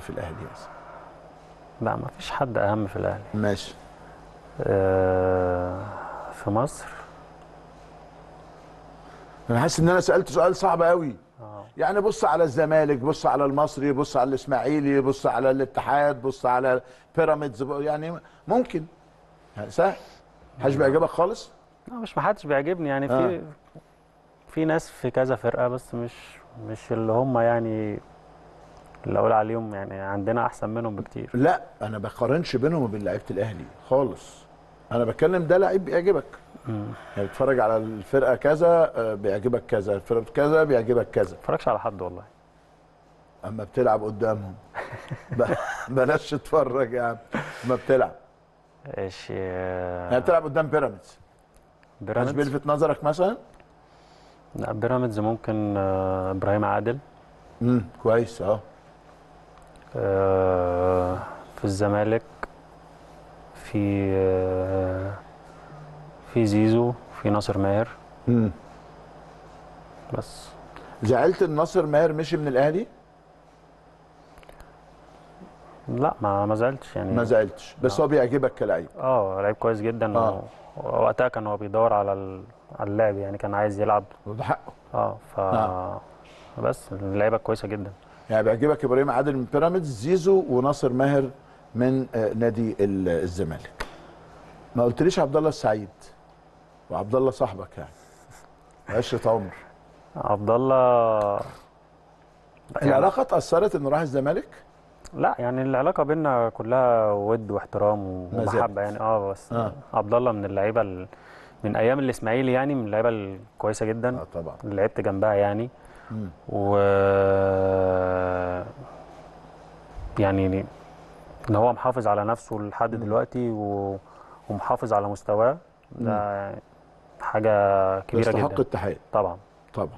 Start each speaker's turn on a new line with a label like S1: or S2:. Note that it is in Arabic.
S1: في الأهلي مثلا.
S2: لا ما فيش حد أهم في الأهلي.
S1: ماشي.
S2: آه، في مصر؟
S1: أنا حاسس إن أنا سألت سؤال صعب قوي
S2: آه.
S1: يعني بص على الزمالك بص على المصري بص على الإسماعيلي بص على الاتحاد بص على بيراميدز يعني ممكن. سهل محدش بيعجبك خالص؟
S2: لا مش محدش بيعجبني. يعني في
S1: آه.
S2: في ناس في كذا فرقة بس مش مش اللي هم يعني اللي أقول عليهم يعني عندنا أحسن منهم بكتير.
S1: لا أنا بقارنش بينهم وبين لعيبة الأهلي خالص. أنا بتكلم ده لعيب بيعجبك. يعني بتتفرج على الفرقة كذا آه، بيعجبك كذا. الفرقة كذا بيعجبك كذا.
S2: ما اتفرجش على حد والله.
S1: أما بتلعب قدامهم. بلاش تتفرج يا عم. أما بتلعب.
S2: إيش
S1: يعني بتلعب قدام بيراميدز. مش
S2: بيراميدز؟
S1: بيلفت نظرك مثلا؟
S2: لا بيراميدز ممكن آه، إبراهيم عادل.
S1: امم كويس آه
S2: آه، في الزمالك في آه، في زيزو في ناصر ماهر. بس.
S1: زعلت إن ناصر ماهر مشي من الأهلي؟
S2: لا ما ما زعلتش يعني.
S1: ما زعلتش. بس هو بيعجبك كلاعب.
S2: آه لعيب كويس جدا.
S1: آه.
S2: وقتها كان هو بيدور على ال- على اللعب يعني كان عايز يلعب.
S1: وده حقه.
S2: آه ف
S1: آه.
S2: بس اللعيبة كويسة جدا.
S1: يعني بيعجبك إبراهيم عادل من بيراميدز زيزو وناصر ماهر من آه، نادي ال- الزمالك. ما قلتليش عبد الله السعيد وعبد الله صاحبك يعني. عشرة عمر
S2: عبد الله يعني
S1: العلاقة اتأثرت انه راح الزمالك؟
S2: لا يعني العلاقة بينا كلها ود واحترام
S1: ومحبة.
S2: يعني. آه بس
S1: آه.
S2: عبد الله من اللعيبة ال... من أيام الإسماعيلي يعني من اللعيبة الكويسة جدا.
S1: آه طبعا.
S2: لعبت جنبها يعني. و يعني إن هو محافظ على نفسه لحد دلوقتي و... ومحافظ على مستواه ده حاجة كبيرة
S1: يستحق
S2: جدا
S1: التحية.
S2: طبعا.
S1: طبعا.